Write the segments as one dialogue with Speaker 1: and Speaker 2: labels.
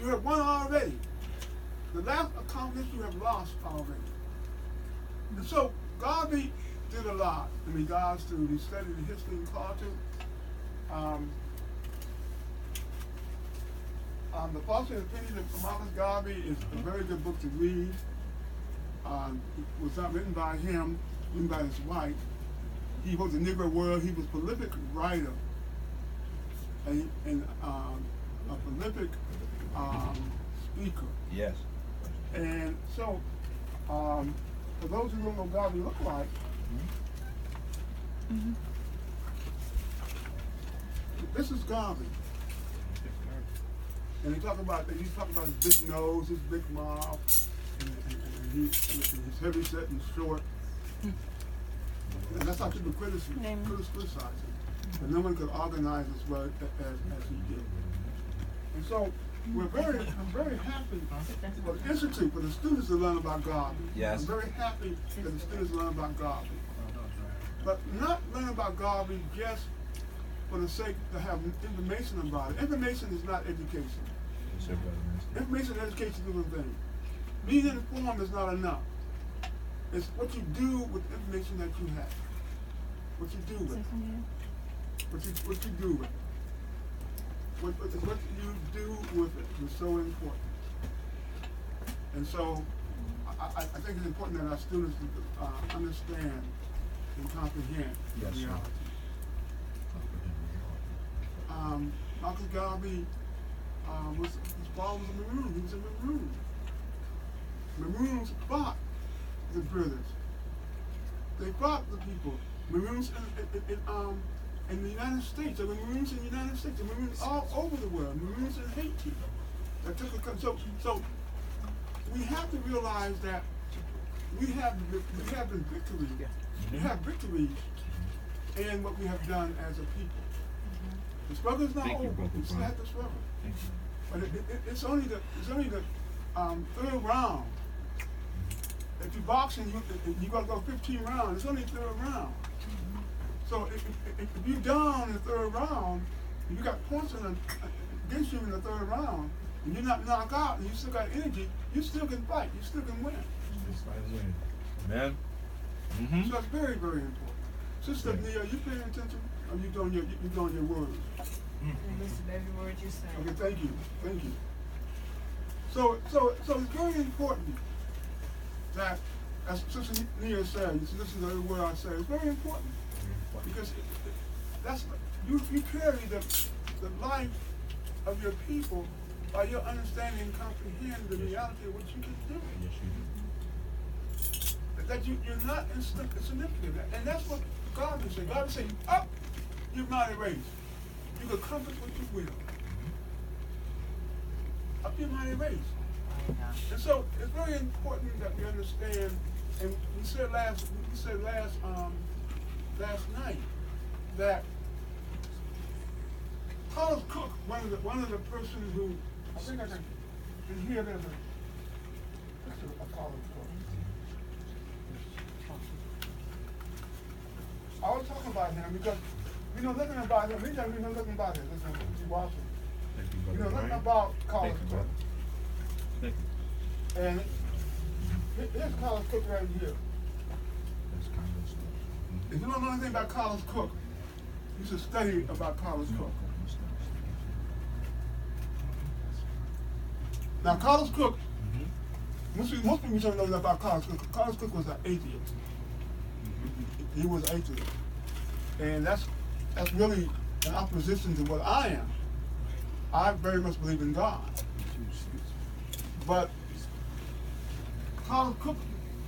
Speaker 1: You have won already. The last accomplishment you have lost already. And so Garvey did a lot in regards to he studied the history and culture. Um, um, the Philosophy and Opinion of Marcus Garvey is a very good book to read. Um, it was not written by him, written by his wife. He wrote a Negro World. He was a prolific writer and, and prolific um, speaker.
Speaker 2: Yes.
Speaker 1: And so, um, for those who don't know what Garvey looked like, this is Garvey. And he talk about he talk about his big nose, his big mouth, and, and, and, he, and he's heavy set and short. And that's how people criticize,
Speaker 3: Name.
Speaker 1: criticize him. But no one could organize as well as, as he did. And so we're very, I'm very happy for the Institute, for the students to learn about God.
Speaker 2: Yes.
Speaker 1: I'm very happy that the students learn about God. But not learn about Garvey just for the sake to have information about it. Information is not education.
Speaker 2: Yes, sir, brother minister.
Speaker 1: Information and education is different thing. Being informed is not enough. It's what you do with the information that you have. What you do with it. What you, what you do with it. What, what, you do with it is so important. And so, I, I, think it's important that our students uh, understand and comprehend the
Speaker 2: Yes,
Speaker 1: reality. Um, Marcus Garvey uh, was his father was a Maroon. He was a Maroon. Maroons fought the British. They fought the people. Maroons in, in, in, um, in the United States. There were Maroons in the United States. There were Maroons all over the world. Maroons in Haiti. That took a, so so we have to realize that we have we have been victory. We have victories in what we have done as a people. The struggle is not
Speaker 2: Thank
Speaker 1: over. We still have to struggle. But it, it, it's only the it's only the um, third round. If you boxing, you you got to go 15 rounds. It's only third round. So if, if, if you down in the third round, if you got points in the, against you in the third round, and you're not knocked out, and you still got energy, you still can fight. You still can win.
Speaker 2: Just like win. Amen. Mm-hmm.
Speaker 1: So it's very very important. Sister
Speaker 2: Yeah.
Speaker 1: Nia, you paying attention? Or you doing your you doing your words?
Speaker 3: Listen to every word you say.
Speaker 1: Okay, thank you, thank you. So, so, so it's very important that, as Sister Nia said, you see, this is the word I say, it's very important because it, it, that's you you carry the the life of your people by your understanding and comprehend the reality of what you can do.
Speaker 2: Yes, you do.
Speaker 1: That- you you're not insignificant, and that's what God would say. God would say, "Up, you mighty race. You can accomplish what you will. Up, you mighty race." And so it's very important that we understand, and we said last, we said last, um, last night, that Carlos Cook, one of the, one of the persons who, I think I can, can hear there's a, that's a, a Carlos Cook. I was talking about him because we know nothing about him, anytime we know nothing about him, listen is G. Washington.
Speaker 2: Thank you,
Speaker 1: know nothing about Carlos
Speaker 2: Thank you,
Speaker 1: Cook.
Speaker 2: brother. Thank you.
Speaker 1: And he- here's Carlos Cook right here.
Speaker 2: That's kind of stuff.
Speaker 1: If you don't know anything about Carlos Cook, you should study about Carlos Cook. Now, Carlos Cook, mm-hmm. most people, most people don't know that about Carlos Cook. Carlos Cook was an atheist. Mm-hmm. He was atheist. And that's, that's really an opposition to what I am. I very much believe in God. But Carlos Cook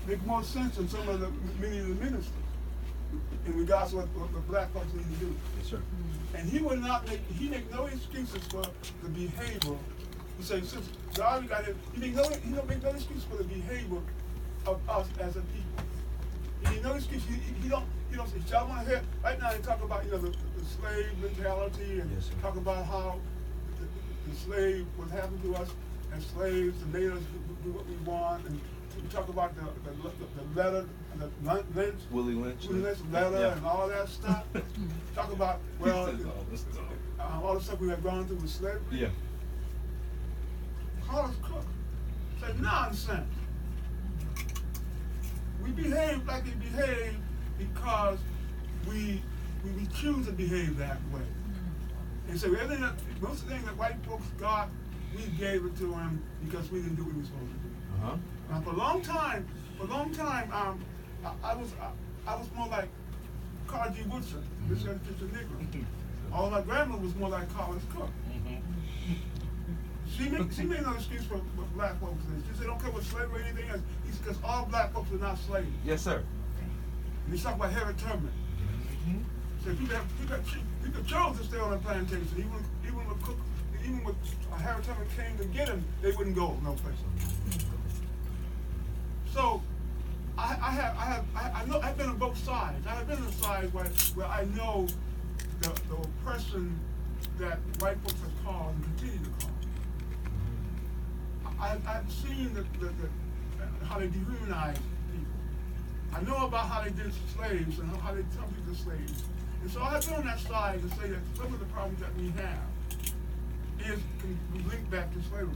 Speaker 1: makes more sense than some of the many of the ministers in regards to what, what, what black folks need to do.
Speaker 2: Yes, sir. Mm-hmm.
Speaker 1: And he would not make he make no excuses for the behavior. He said, since God got it, he make no he don't make no excuse for the behavior of us as a people. He no excuse. He, he, don't don't say, y'all want to hear right now? They talk about you know the, the slave mentality and
Speaker 2: Yes,
Speaker 1: talk about how the, the slave was happened to us as slaves and made us do, do what we want and we talk about the the, the, the letter the lyn- lynch
Speaker 2: Willie Lynch.
Speaker 1: Willie Lynch letter
Speaker 2: Yeah.
Speaker 1: and all that stuff. talk about well
Speaker 2: He all this stuff.
Speaker 1: uh, all the stuff we have gone through with slavery.
Speaker 2: Yeah.
Speaker 1: call us crooks. Say nonsense. We behave like we behave because we, we, we choose to behave that way. And so everything that, most of the things that white folks got, we gave it to them because we didn't do what we were supposed to do.
Speaker 2: Uh-huh.
Speaker 1: Uh, for a long time, for a long time, um, I, I was I, I was more like Carter G. Woodson, this is just a Negro. All my grandma was more like Carlos Cook.
Speaker 2: Mhm.
Speaker 1: She made she made no excuse for what black folks. She said, "Don't care what slavery or anything else." Because all black folks are not slaves.
Speaker 2: Yes, sir.
Speaker 1: And he talked about Harriet Tubman.
Speaker 2: Mhm.
Speaker 1: So people have, people, have, people chose to stay on the plantation. Even even when Cook, even when uh, Harriet Tubman came to get him, they wouldn't go no place. So I, I have I have I, I know I've been on both sides. I have been on the side where, where I know the, the oppression that white folks have caused and continue to cause. I, I've seen the, the, the, how they dehumanize people. I know about how they did slaves and how they turned people to slaves. And so I have been on that side to say that some of the problems that we have is linked back to slavery.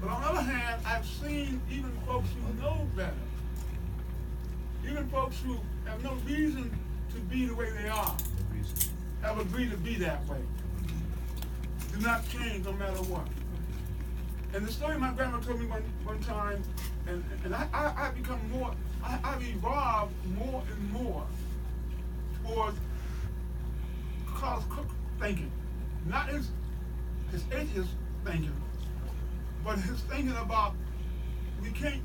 Speaker 1: But on the other hand, I've seen even folks who know better, even folks who have no reason to be the way they are, have agreed to be that way. Do not change no matter what. And the story my grandma told me one, one time, and, and I, I, I become more, I, I've evolved more and more towards Carlos Cook thinking. Not his, his atheist thinking, but his thinking about we can't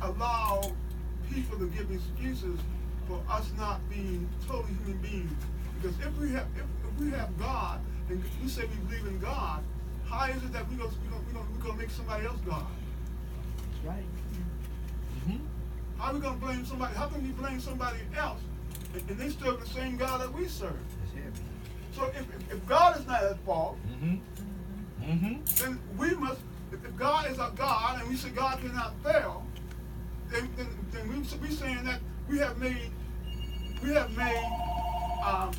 Speaker 1: allow people to give excuses for us not being totally human beings. Because if we have if, if we have God and we say we believe in God, how is it that we gonna we gonna, we gonna, we gonna make somebody else God?
Speaker 3: That's right.
Speaker 2: Mhm.
Speaker 1: How are we gonna blame somebody? How can we blame somebody else and, and they serve the same God that we serve? So if, if, if God is not at fault,
Speaker 2: Mhm. Mhm.
Speaker 1: then we must, if, if God is our God and we say God cannot fail, then, then, then we, we saying that we have made, we have made, um,